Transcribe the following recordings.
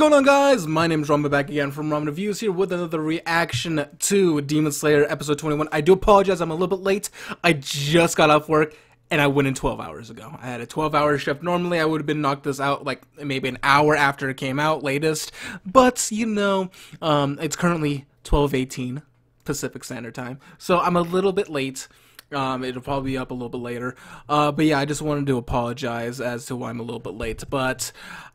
going on guys? My name is Ramen back again from Ramen Reviews here with another reaction to Demon Slayer episode 21. I do apologize, I'm a little bit late. I just got off work and I went in 12 hours ago. I had a 12 hour shift. Normally I would have been knocked this out like maybe an hour after it came out latest. But, you know, um, it's currently 1218 Pacific Standard Time. So I'm a little bit late. Um, it'll probably be up a little bit later. Uh, but yeah, I just wanted to apologize as to why I'm a little bit late. But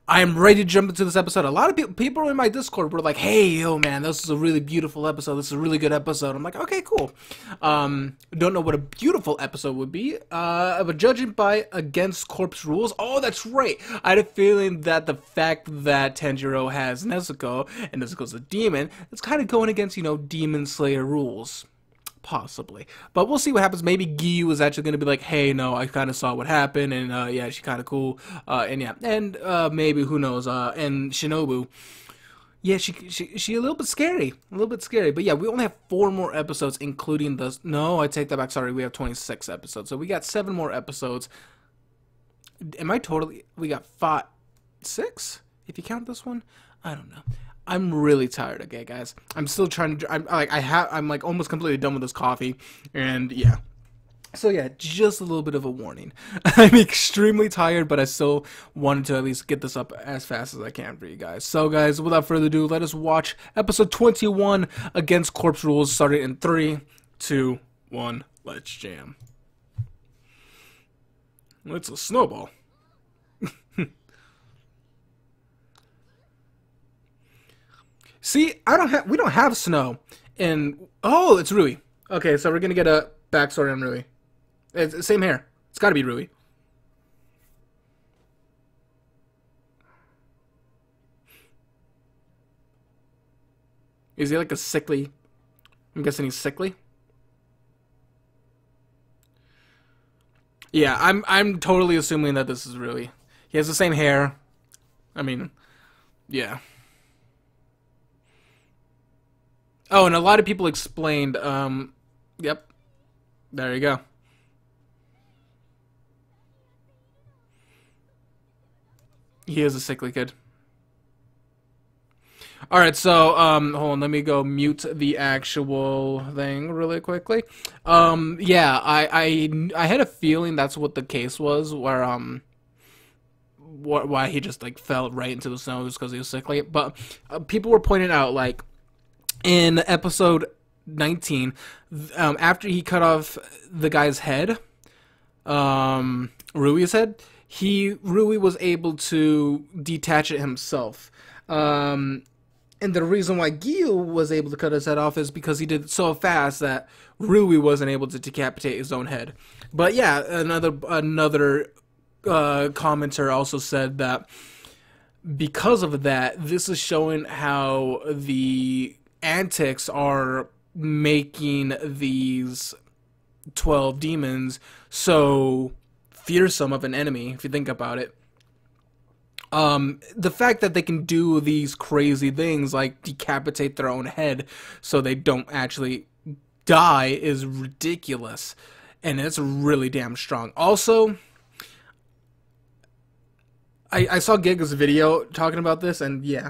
I'm ready to jump into this episode. A lot of pe- people in my Discord were like, "Hey, yo, man, this is a really beautiful episode. This is a really good episode." I'm like, "Okay, cool." Um, don't know what a beautiful episode would be, uh, but judging by against corpse rules, oh, that's right. I had a feeling that the fact that Tanjiro has Nezuko and Nezuko's a demon, it's kind of going against you know Demon Slayer rules. Possibly. But we'll see what happens. Maybe Giyu is actually going to be like, hey, no, I kind of saw what happened, and uh, yeah, she's kind of cool. Uh, and yeah, and uh, maybe, who knows, uh, and Shinobu. Yeah, she, she she a little bit scary, a little bit scary, but yeah, we only have four more episodes, including the. No, I take that back. Sorry, we have twenty six episodes, so we got seven more episodes. Am I totally? We got five, six, if you count this one. I don't know. I'm really tired. Okay, guys. I'm still trying to. I'm like I have. I'm like almost completely done with this coffee, and yeah. So yeah, just a little bit of a warning. I'm extremely tired, but I still wanted to at least get this up as fast as I can for you guys. So guys, without further ado, let us watch episode 21 against Corpse Rules. starting in three, two, one. Let's jam. It's a snowball. See, I don't have. We don't have snow. And oh, it's Rui. Okay, so we're gonna get a backstory on Rui. It's same hair. It's got to be Rui. Is he like a sickly? I'm guessing he's sickly. Yeah, I'm I'm totally assuming that this is Rui. He has the same hair. I mean, yeah. Oh, and a lot of people explained, um, yep. There you go. He is a sickly kid. Alright, so, um, hold on, let me go mute the actual thing really quickly. Um, yeah, I, I, I had a feeling that's what the case was, where, um, wh why he just, like, fell right into the snow just because he was sickly. But uh, people were pointing out, like, in episode 19, um, after he cut off the guy's head, um, Rui's head, he Rui was able to detach it himself. Um, and the reason why Giyu was able to cut his head off is because he did it so fast that Rui wasn't able to decapitate his own head. But yeah, another another uh, commenter also said that because of that, this is showing how the antics are making these 12 demons so fearsome of an enemy, if you think about it. Um, the fact that they can do these crazy things like decapitate their own head so they don't actually die is ridiculous. And it's really damn strong. Also, I, I saw Giga's video talking about this, and yeah,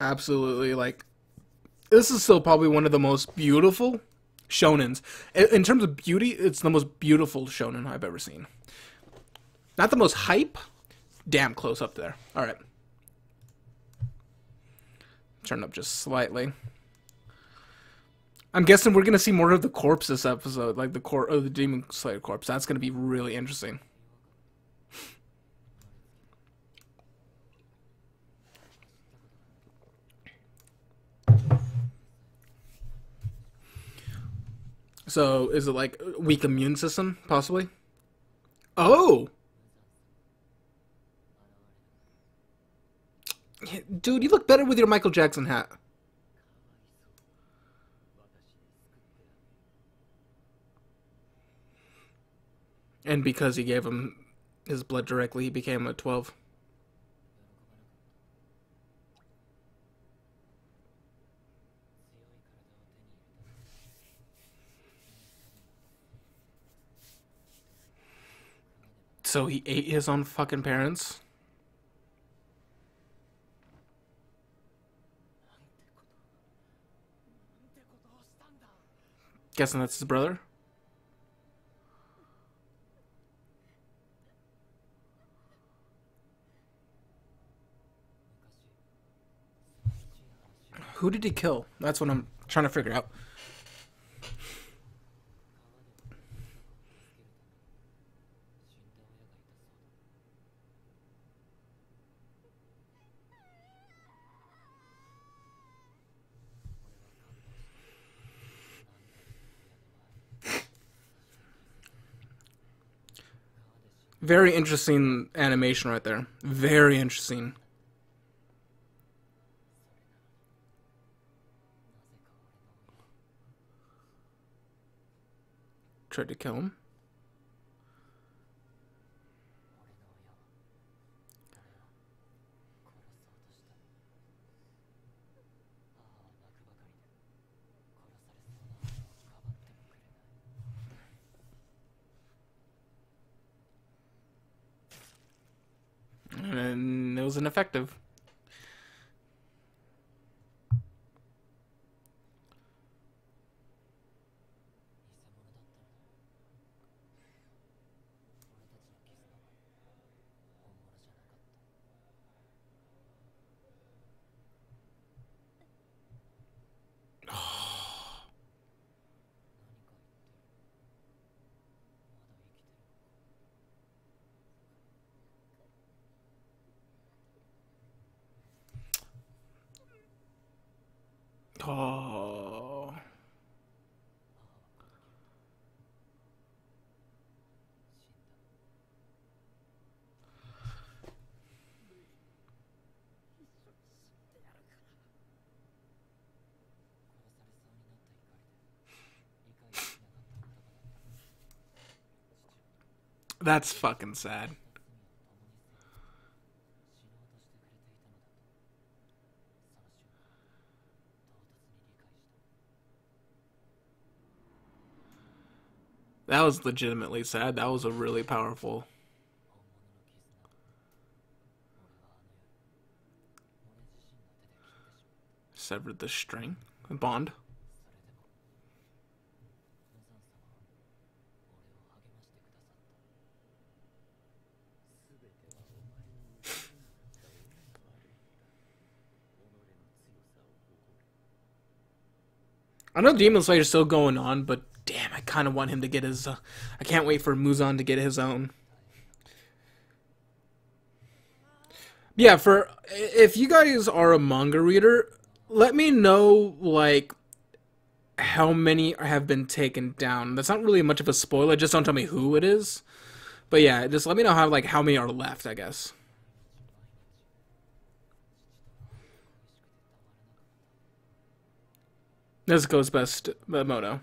absolutely. Like, this is still probably one of the most beautiful shonens. In terms of beauty, it's the most beautiful shonen I've ever seen. Not the most hype, damn close up there. All right. Turn up just slightly. I'm guessing we're gonna see more of the corpse this episode, like the core of oh, the demon slayer corpse. That's gonna be really interesting. So is it like uh, weak immune system, possibly? Oh! Dude, you look better with your Michael Jackson hat. And because he gave him his blood directly, he became a 12. So he ate his own fucking parents? Guessing that's his brother? Who did he kill? That's what I'm trying to figure out. Very interesting animation right there. Very interesting. Tried to kill him. And it was ineffective. Oh. That's fucking sad. That was legitimately sad. That was a really powerful. Severed the string. Bond. I know Demon Slayer is still going on, but damn, I kind of want him to get his. Uh, I can't wait for Muzan to get his own. Yeah, for if you guys are a manga reader, let me know like how many have been taken down. That's not really much of a spoiler. Just don't tell me who it is. But yeah, just let me know how like how many are left. I guess. This goes best, Moto.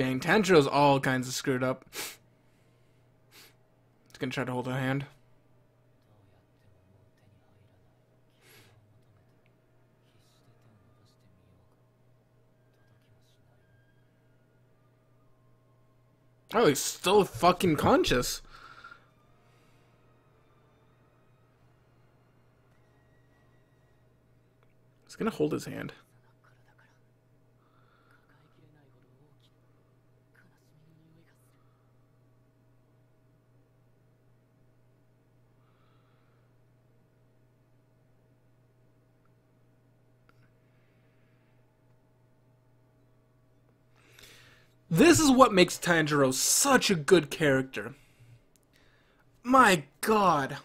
Dang, Tanjiro's all kinds of screwed up. He's gonna try to hold her hand. Oh, he's still fucking conscious. He's gonna hold his hand. This is what makes Tanjiro such a good character. My god.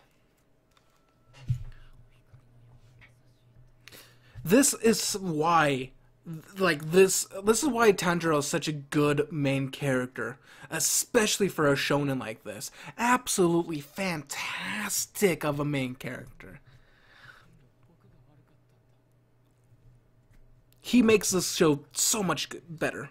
This is why like this this is why Tanjiro is such a good main character, especially for a shonen like this. Absolutely fantastic of a main character. He makes this show so much better.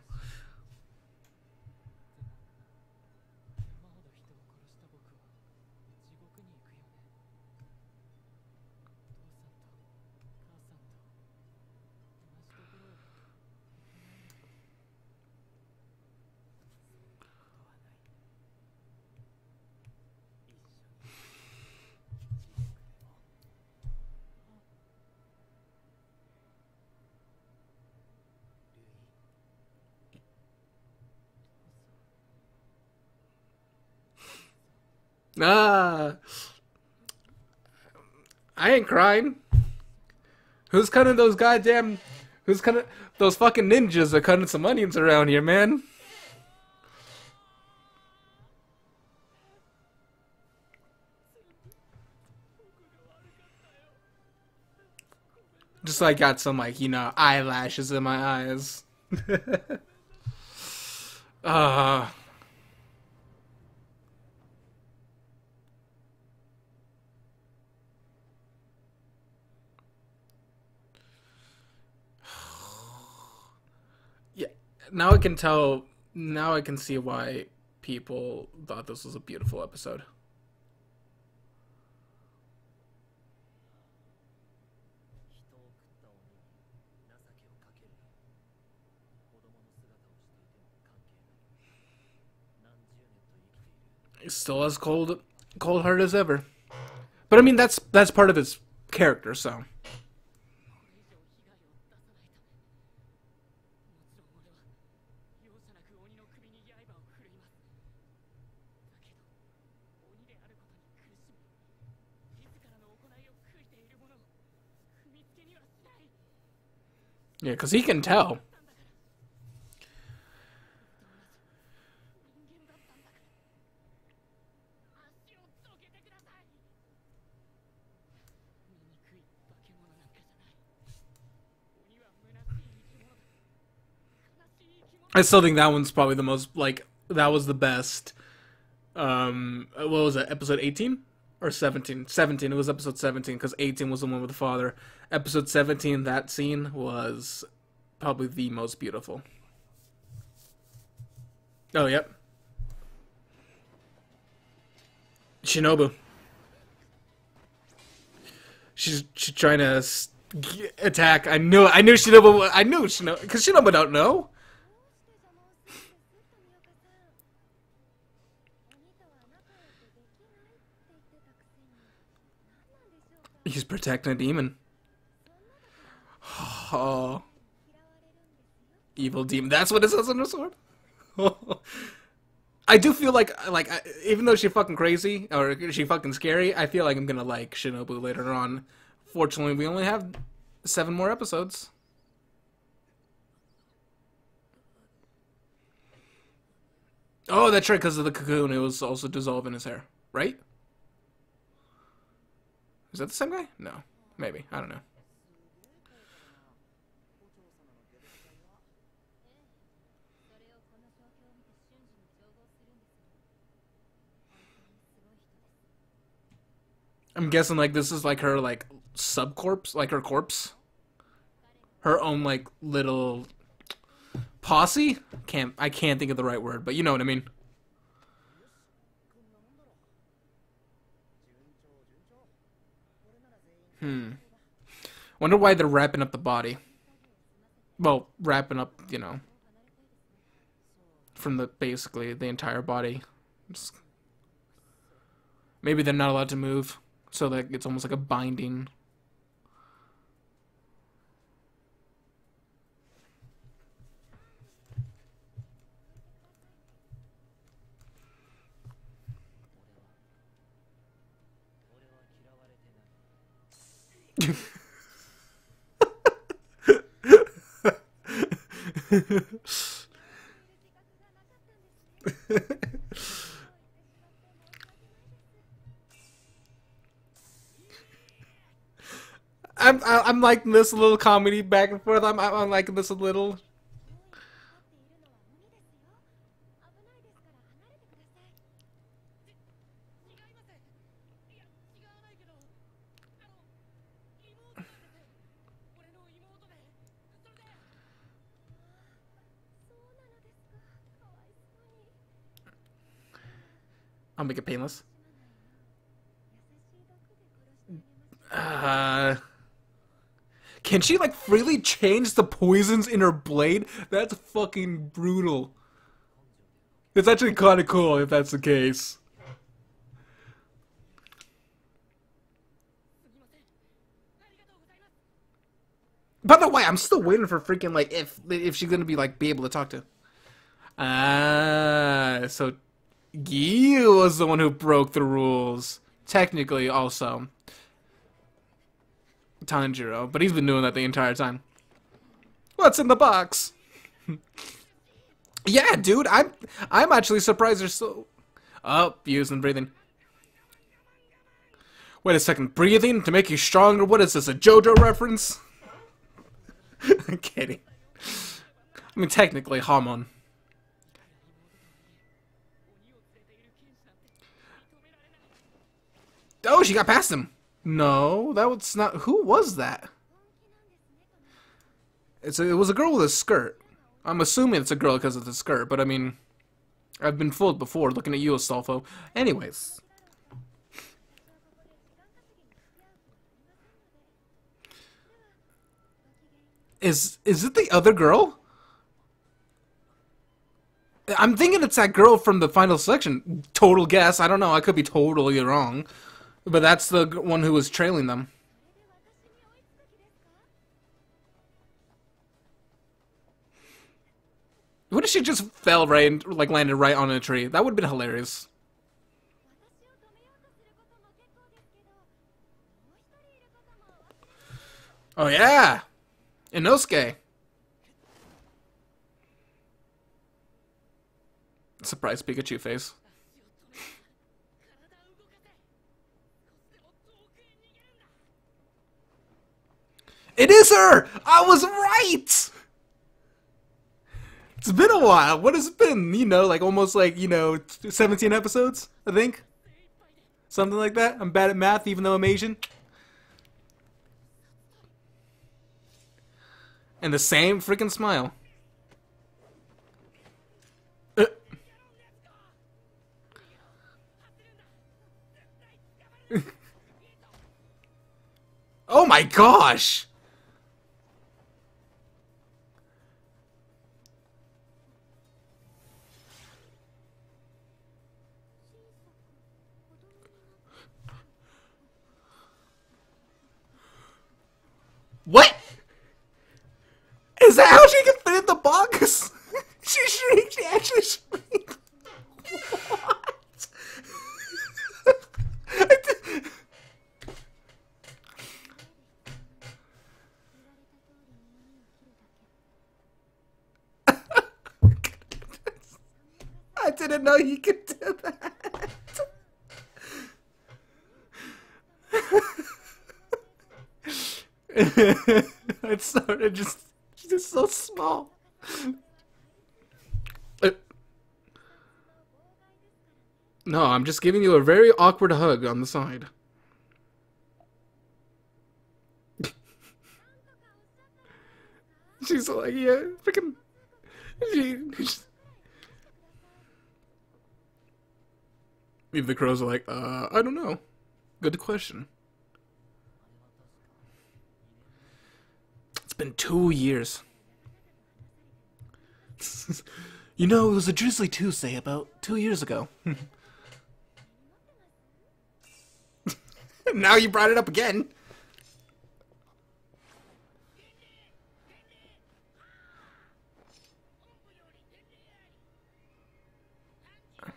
Ah. I ain't crying. Who's cutting those goddamn... Who's cutting... Those fucking ninjas are cutting some onions around here, man. Just like got some like, you know, eyelashes in my eyes. uh now I can tell now I can see why people thought this was a beautiful episode. Still as cold cold hearted as ever. But I mean that's that's part of his character, so Yeah, because he can tell. I still think that one's probably the most like that was the best. Um, what was it? Episode eighteen or seventeen? Seventeen. It was episode seventeen because eighteen was the one with the father. Episode seventeen. That scene was probably the most beautiful. Oh, yep. Shinobu. She's she's trying to attack. I knew I knew Shinobu. I knew Shinobu because Shinobu don't know. He's protecting a demon. Oh. Evil demon. That's what it says on her sword? I do feel like, like, even though she's fucking crazy, or she fucking scary, I feel like I'm gonna like Shinobu later on. Fortunately, we only have seven more episodes. Oh, that's right, because of the cocoon, it was also dissolving his hair, right? Is that the same guy? No. Maybe. I don't know. I'm guessing like this is like her like subcorpse, like her corpse. Her own like little posse? Can't I can't think of the right word, but you know what I mean. Hmm. Wonder why they're wrapping up the body. Well, wrapping up, you know, from the basically the entire body. Maybe they're not allowed to move, so that it's almost like a binding. I'm I'm liking this little comedy back and forth. I'm I'm liking this a little. I'll make it painless. Uh, can she like freely change the poisons in her blade? That's fucking brutal. It's actually kind of cool if that's the case. By the way, I'm still waiting for freaking like if if she's gonna be like be able to talk to. Ah, uh, so you was the one who broke the rules. Technically, also. Tanjiro, but he's been doing that the entire time. What's in the box? yeah, dude, I'm I'm actually surprised there's so up oh, using breathing. Wait a second, breathing to make you stronger? What is this, a JoJo reference? I'm kidding. I mean, technically, Hamon. Oh, she got past him. No, that was not. Who was that? It's a, it was a girl with a skirt. I'm assuming it's a girl because of the skirt, but I mean, I've been fooled before looking at you, Astolfo. Anyways. Is is it the other girl? I'm thinking it's that girl from the final selection. Total guess. I don't know. I could be totally wrong. But that's the one who was trailing them. What if she just fell right and like landed right on a tree? That would have been hilarious. Oh yeah! Inosuke! Surprise Pikachu face. It is her! I was right! It's been a while. What has it been? You know, like almost like, you know, 17 episodes, I think? Something like that. I'm bad at math even though I'm Asian. And the same freaking smile. Uh. oh my gosh! What? Is that how she can fit in the box? she shrieked. She actually shrieked. What? I didn't know you could do that. it's so just so small. Uh, no, I'm just giving you a very awkward hug on the side. She's like, yeah, freaking. She, the crows are like, uh, I don't know. Good question. Been two years. you know, it was a Drizzly Tuesday about two years ago. now you brought it up again.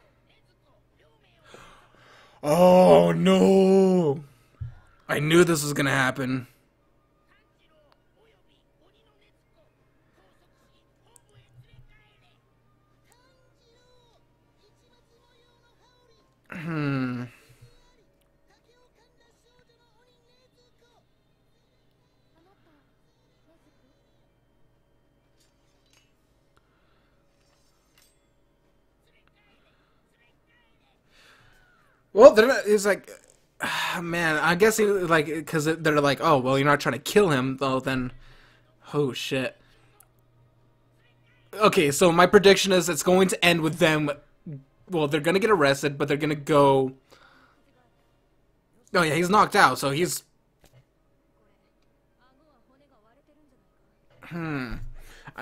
Oh no! I knew this was gonna happen. Hmm. Well, they're not, it's like, man, I guess like because they're like, oh, well, you're not trying to kill him, though. Then, oh shit. Okay, so my prediction is it's going to end with them well, they're gonna get arrested, but they're gonna go. Oh yeah, he's knocked out, so he's. Hmm.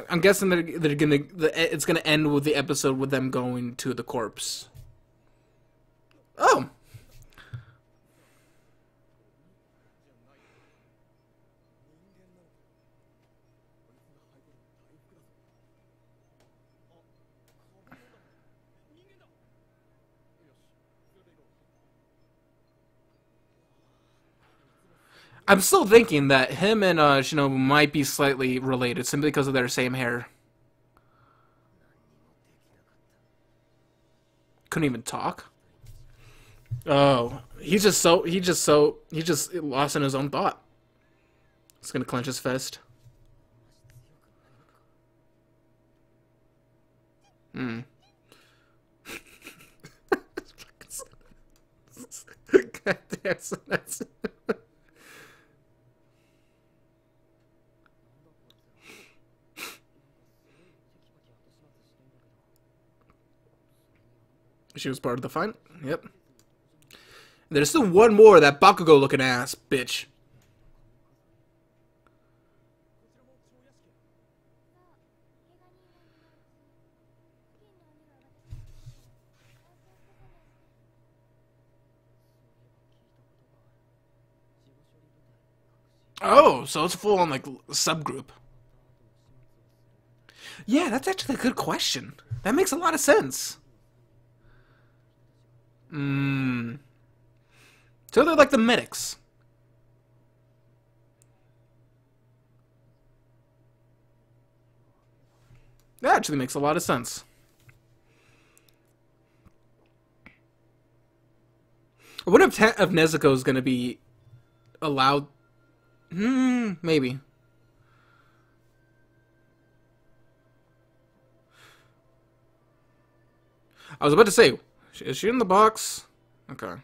I'm guessing they're, they're gonna. It's gonna end with the episode with them going to the corpse. Oh. I'm still thinking that him and uh, Shinobu might be slightly related simply because of their same hair. Couldn't even talk. Oh, he's just so he just so he just lost in his own thought. He's gonna clench his fist. Hmm. God damn, so that's She was part of the fight. Yep. There's still one more, that Bakugo looking ass bitch. Oh, so it's full on like subgroup. Yeah, that's actually a good question. That makes a lot of sense. Hmm. So they're like the medics. That actually makes a lot of sense. I wonder if, if Nezuko is going to be allowed. Hmm, maybe. I was about to say, is she in the box? Okay.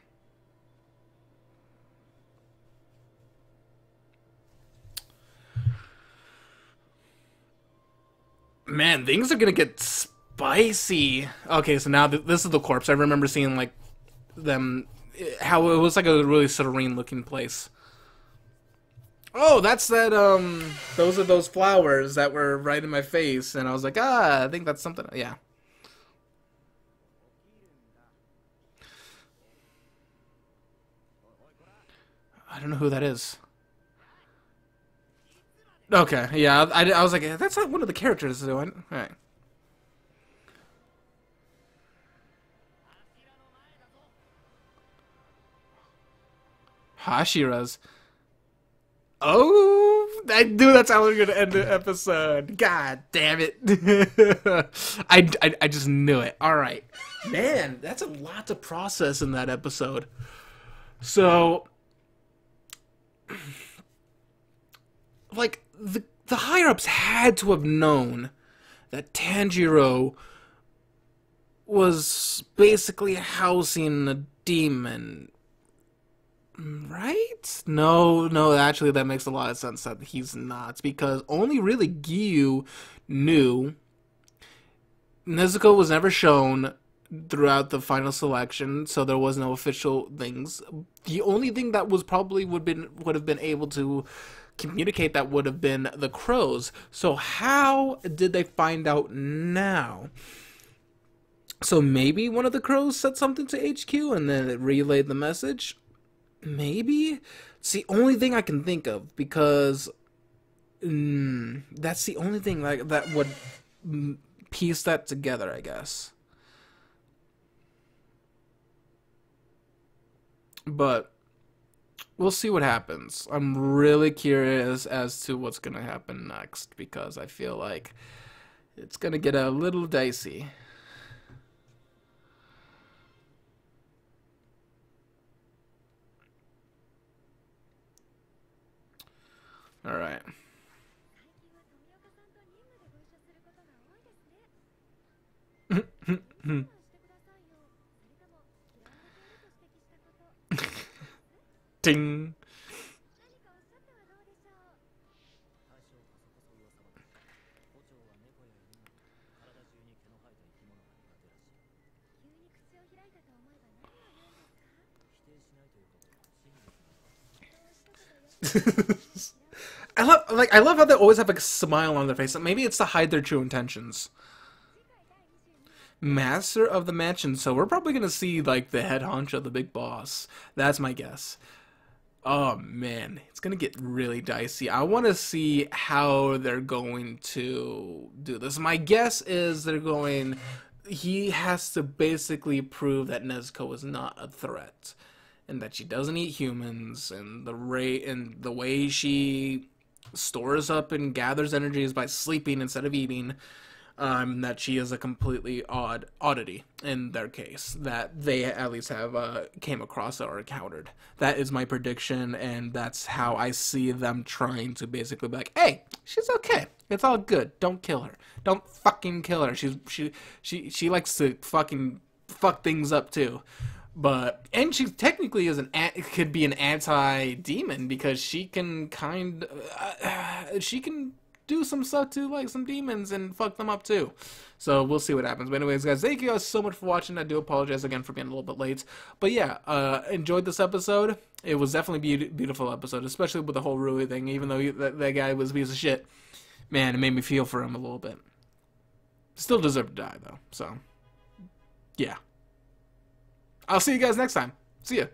Man, things are gonna get spicy. Okay, so now th this is the corpse. I remember seeing like them, how it was like a really serene looking place. Oh, that's that. Um, those are those flowers that were right in my face, and I was like, ah, I think that's something. Yeah. I don't know who that is. Okay, yeah, I, I was like, that's not one of the characters doing. All right. Hashira's. Oh, I knew that's how we are gonna end the episode. God damn it! I, I, I just knew it. All right, man, that's a lot to process in that episode. So like the the higher ups had to have known that Tanjiro was basically housing a demon. Right? No, no, actually that makes a lot of sense that he's not because only really Giyu knew Nezuko was never shown throughout the final selection, so there was no official things. The only thing that was probably would been would have been able to communicate that would have been the crows. So how did they find out now? So maybe one of the crows said something to HQ and then it relayed the message. Maybe it's the only thing I can think of because mm, that's the only thing like that would piece that together. I guess. But we'll see what happens. I'm really curious as to what's going to happen next because I feel like it's going to get a little dicey. All right. I love like I love how they always have a smile on their face. Maybe it's to hide their true intentions. Master of the Mansion, so we're probably gonna see like the head honcho, of the big boss. That's my guess. Oh man, it's gonna get really dicey. I want to see how they're going to do this. My guess is they're going. He has to basically prove that Nezuko is not a threat, and that she doesn't eat humans, and the rate and the way she stores up and gathers energy is by sleeping instead of eating. Um, that she is a completely odd oddity in their case that they at least have uh, came across or encountered. That is my prediction, and that's how I see them trying to basically be like, "Hey, she's okay. It's all good. Don't kill her. Don't fucking kill her. She's she she she likes to fucking fuck things up too." but and she technically is an could be an anti demon because she can kind uh, she can do some stuff to like some demons and fuck them up too. So we'll see what happens. But anyways, guys, thank you guys so much for watching. I do apologize again for being a little bit late. But yeah, uh, enjoyed this episode. It was definitely a be- beautiful episode, especially with the whole Rui thing. Even though he, that, that guy was a piece of shit, man, it made me feel for him a little bit. Still deserve to die though. So yeah. I'll see you guys next time. See ya.